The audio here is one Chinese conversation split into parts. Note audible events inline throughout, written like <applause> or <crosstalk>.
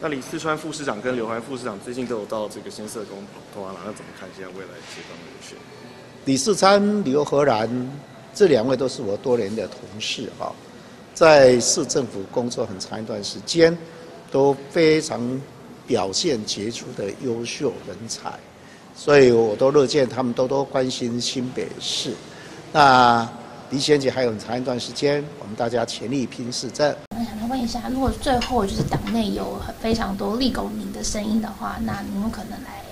那李四川副市长跟刘环副市长最近都有到这个新社工同行了，那怎么看现在未来接班人选？李四川、刘和然这两位都是我多年的同事哈，在市政府工作很长一段时间，都非常表现杰出的优秀人才，所以我都乐见他们多多关心新北市。那离选举还有很长一段时间，我们大家全力拼市政。问一下，如果最后就是党内有非常多立功民的声音的话，那你有可能来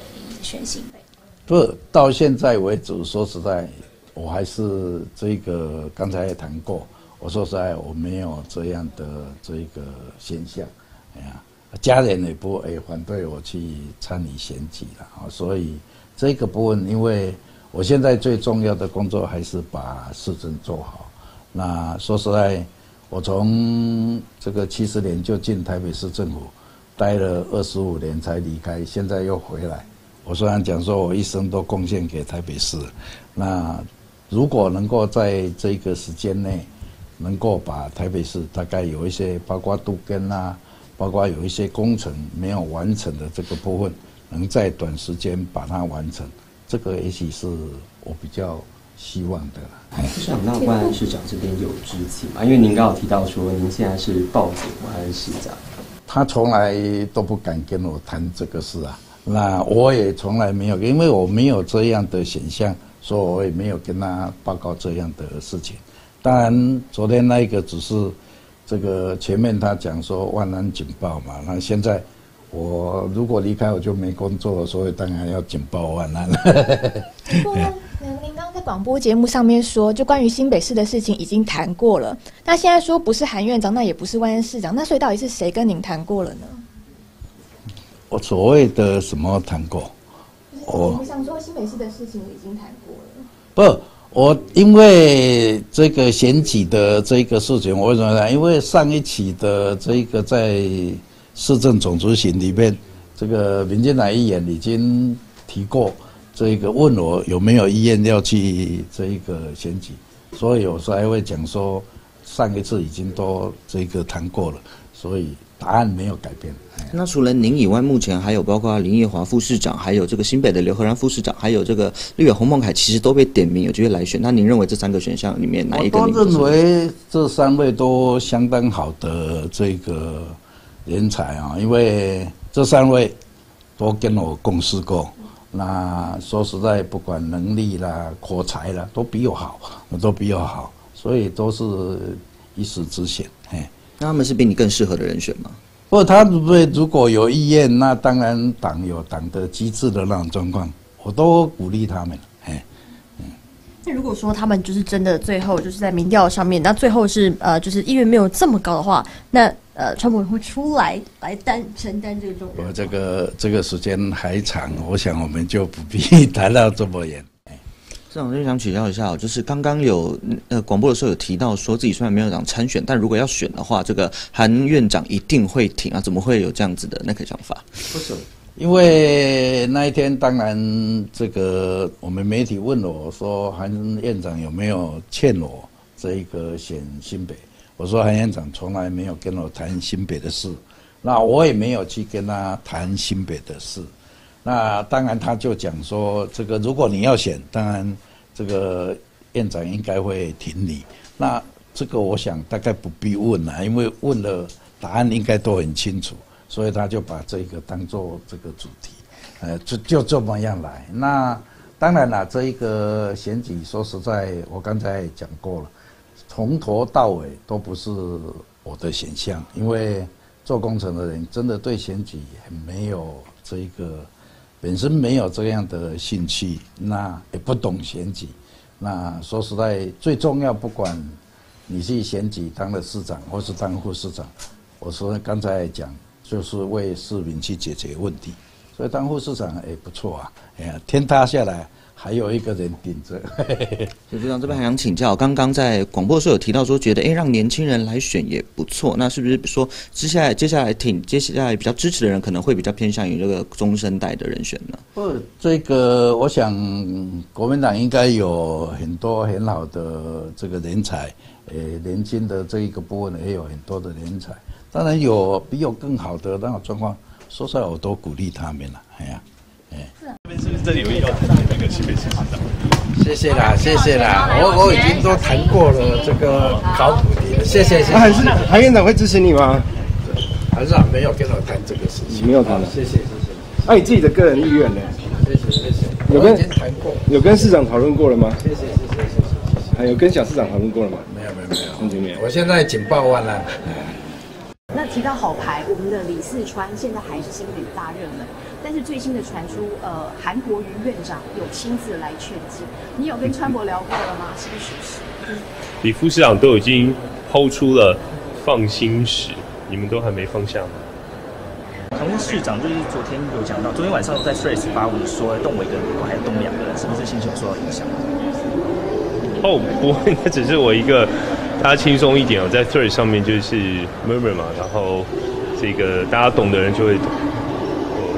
选新北？不，到现在为止，说实在，我还是这个刚才也谈过。我说实在，我没有这样的这个现象。哎呀，家人也不会反对我去参与选举了啊。所以这个部分，因为我现在最重要的工作还是把市政做好。那说实在，我从这个七十年就进台北市政府，待了二十五年才离开，现在又回来。我虽然讲说我一生都贡献给台北市，那如果能够在这个时间内，能够把台北市大概有一些包括杜根啊，包括有一些工程没有完成的这个部分，能在短时间把它完成，这个也许是我比较希望的。市长，那万安市长这边有知情吗？因为您刚好提到说您现在是报警万安市长，他从来都不敢跟我谈这个事啊。那我也从来没有，因为我没有这样的选项，所以我也没有跟他报告这样的事情。当然，昨天那一个只是这个前面他讲说万安警报嘛，那现在我如果离开我就没工作，所以当然要警报万安。广播节目上面说，就关于新北市的事情已经谈过了。那现在说不是韩院长，那也不是万安市长，那所以到底是谁跟您谈过了呢？我所谓的什么谈过？我想说新北市的事情已经谈过了。不，我因为这个选举的这个事情，我为什么呢？因为上一期的这个在市政总执行里面，这个民进党议员已经提过，这个问我有没有意愿要去这一个选举，所以有时候还会讲说，上一次已经都这个谈过了，所以。答案没有改变。那除了您以外，目前还有包括林业华副市长，还有这个新北的刘和然副市长，还有这个绿委洪孟凯，其实都被点名有机会来选。那您认为这三个选项里面哪一个？我认为这三位都相当好的这个人才啊，因为这三位都跟我共事过。那说实在，不管能力啦、口才啦，都比我好，都比我好，所以都是一时之选。哎。那他们是比你更适合的人选吗？不，他如果如果有意愿，那当然党有党的机制的那种状况，我都鼓励他们。哎，嗯。那如果说他们就是真的最后就是在民调上面，那最后是呃就是意愿没有这么高的话，那呃川普会出来来担承担这个重任？我这个这个时间还长，我想我们就不必 <laughs> 谈到这么远。市长就想请教一下，就是刚刚有呃广播的时候有提到，说自己虽然没有想参选，但如果要选的话，这个韩院长一定会挺啊，怎么会有这样子的那个想法？不是，因为那一天当然这个我们媒体问我说韩院长有没有欠我这一个选新北，我说韩院长从来没有跟我谈新北的事，那我也没有去跟他谈新北的事。那当然，他就讲说，这个如果你要选，当然这个院长应该会挺你。那这个我想大概不必问了，因为问了答案应该都很清楚，所以他就把这个当做这个主题，呃，就就这么样来。那当然了，这一个选举说实在，我刚才讲过了，从头到尾都不是我的选项，因为做工程的人真的对选举很没有这一个。本身没有这样的兴趣，那也不懂选举。那说实在，最重要，不管你去选举当了市长或是当副市长，我说刚才讲，就是为市民去解决问题。所以当副市长也不错啊，哎呀，天塌下来。还有一个人顶着，所以局长这边还想请教，刚刚在广播的时候有提到说，觉得哎，让年轻人来选也不错，那是不是说接下来接下来挺接下来比较支持的人，可能会比较偏向于这个中生代的人选呢？不，这个我想国民党应该有很多很好的这个人才，呃，年轻的这一个部分也有很多的人才，当然有比我更好的那种状况，说出来我都鼓励他们了。哎呀，哎，这里有要谈那个新北市市长？谢谢啦，谢谢啦，我我已经都谈过了这个考古题了，谢谢谢谢。韩是韩院长会支持你吗？韩市长没有跟我谈这个事情，没有谈好谢谢谢谢那、你自己的个人意愿呢？谢谢谢谢，有跟谈过，有跟市长讨论过了吗？谢谢谢谢谢谢。还有跟小市长讨论过了吗？没有没有没有，已经没有我现在警报完了。那提到好牌，我们的李四川现在还是新北的大热门，但是最新的传出，呃，韩国瑜院长有亲自来劝进，你有跟川博聊过了吗？是不是？李副市长都已经抛出了放心时，你们都还没放下吗？唐市市长就是昨天有讲到，昨天晚上在 Threads 发文说动我一个人，我还动两个人，是不是心情有受到影响？哦，不会，那只是我一个大家轻松一点哦，在 Thread 上面就是 murmur 嘛，然后这个大家懂的人就会懂。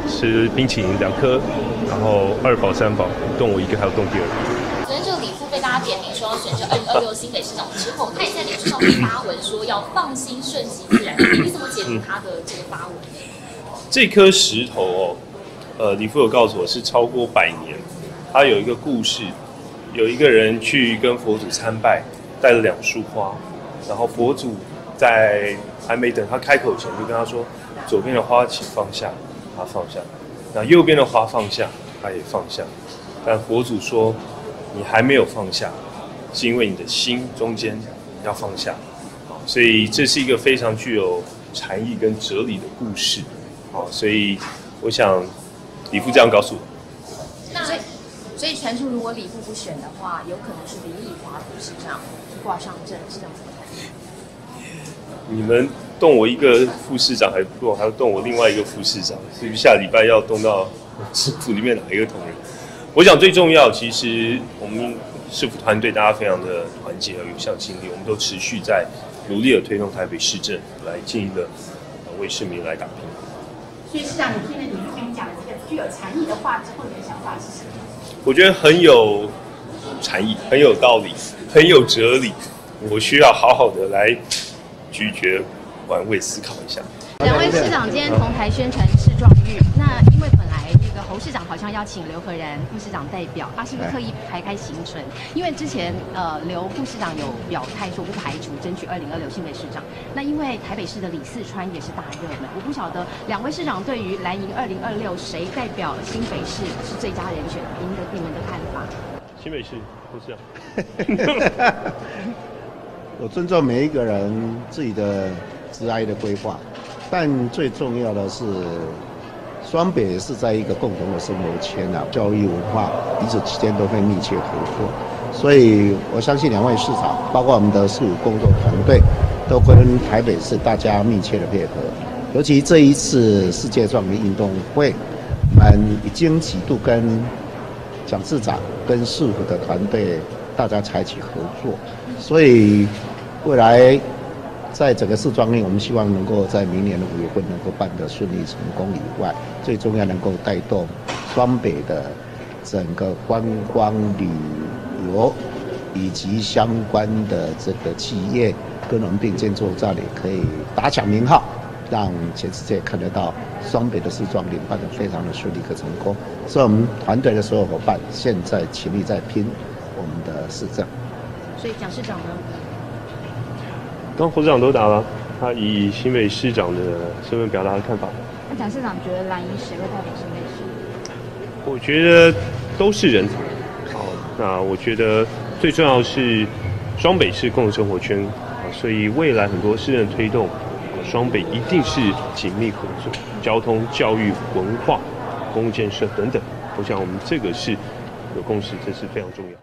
我吃冰淇淋两颗，然后二宝三宝，动我一个还要动第二个。昨天这个李富被大家点名说要选这二零二六新北市长之后，他也在脸书上面发文说要放心顺其自然。你怎么解读他的这个发文？这颗石头哦，呃，李富有告诉我是超过百年，他有一个故事，有一个人去跟佛祖参拜，带了两束花，然后佛祖在还没等他开口前就跟他说，左边的花请放下，他放下，那右边的花放下，他也放下，但佛祖说你还没有放下，是因为你的心中间要放下，好，所以这是一个非常具有禅意跟哲理的故事。好，所以我想李富这样告诉我。那所以传出如果李富不选的话，有可能是林奕华不是这样挂上阵，是这样子吗？你们动我一个副市长还不够，还要动我另外一个副市长，是不是下礼拜要动到市府里面哪一个同仁？我想最重要，其实我们市府团队大家非常的团结和有向心力，我们都持续在努力的推动台北市政来尽力的为市民来打拼。所以市长，你听了李副跟你讲的这个具有禅意的话之后，你的想法是什么？我觉得很有禅意，很有道理，很有哲理。我需要好好的来咀嚼、玩味、思考一下。两位市长今天同台宣传市状玉，那因为本来那个侯市长好像要请刘和然副市长代表，他是不是特意排开行程？因为之前呃刘副市长有表态说不排除争取二零二六新北市长。那因为台北市的李四川也是大热门，我不晓得两位市长对于蓝营二零二六谁代表新北市是最佳人选，您的你们的看法？新北市侯市长。<laughs> 我尊重每一个人自己的职业的规划，但最重要的是，双北是在一个共同的生活圈啊，教育文化彼此之间都会密切合作，所以我相信两位市长，包括我们的市府工作团队，都跟台北市大家密切的配合，尤其这一次世界壮年运动会，我们已经几度跟蒋市长跟市府的团队大家采取合作，所以未来在整个市庄内，我们希望能够在明年的五月份能够办得顺利成功以外，最重要能够带动双北的整个观光旅游以及相关的这个企业跟我们并肩作战，也可以打响名号。让全世界看得到双北的市庄领办得非常的顺利和成功，所以我们团队的所有伙伴现在全力在拼我们的市政。所以蒋市长呢？刚侯市长都答了，他以新北市长的身份表达的看法。那蒋市长觉得蓝营谁会代表新北市？我觉得都是人才。好，那我觉得最重要是双北是共同生活圈，所以未来很多市政推动，双北一定是紧密合作，交通、教育、文化、公共建设等等。我想我们这个是有共识，这是非常重要。